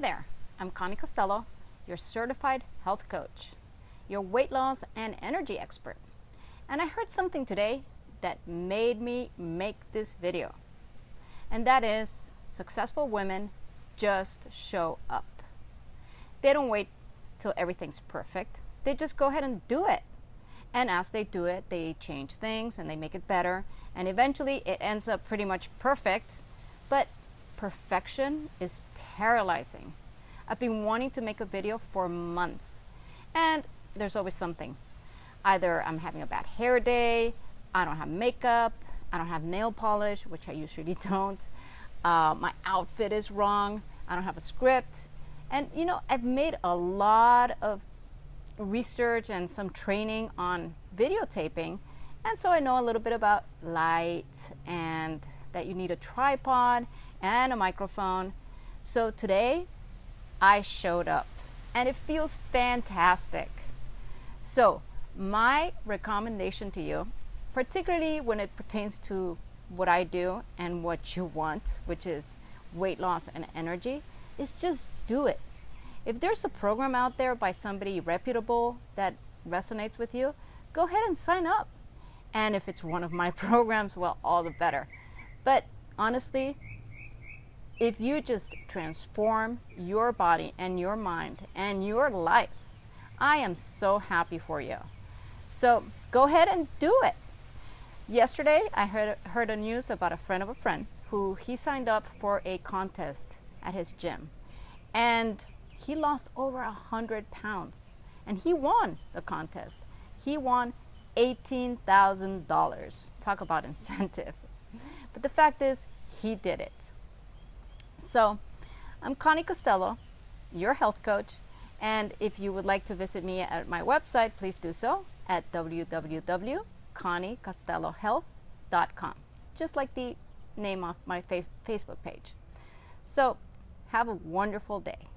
there, I'm Connie Costello, your certified health coach, your weight loss and energy expert. And I heard something today that made me make this video. And that is successful women just show up. They don't wait till everything's perfect. They just go ahead and do it. And as they do it, they change things and they make it better. And eventually it ends up pretty much perfect. But perfection is paralyzing. I've been wanting to make a video for months. And there's always something. Either I'm having a bad hair day, I don't have makeup, I don't have nail polish, which I usually don't. Uh, my outfit is wrong, I don't have a script. And you know, I've made a lot of research and some training on videotaping. And so I know a little bit about light and that you need a tripod and a microphone. So today I showed up and it feels fantastic. So my recommendation to you, particularly when it pertains to what I do and what you want, which is weight loss and energy, is just do it. If there's a program out there by somebody reputable that resonates with you, go ahead and sign up. And if it's one of my programs, well, all the better. But honestly, if you just transform your body and your mind and your life, I am so happy for you. So go ahead and do it. Yesterday, I heard, heard a news about a friend of a friend who he signed up for a contest at his gym. And he lost over a hundred pounds and he won the contest. He won $18,000. Talk about incentive. But the fact is, he did it. So, I'm Connie Costello, your health coach, and if you would like to visit me at my website, please do so at www.conniecostellohealth.com, just like the name of my fa Facebook page. So, have a wonderful day.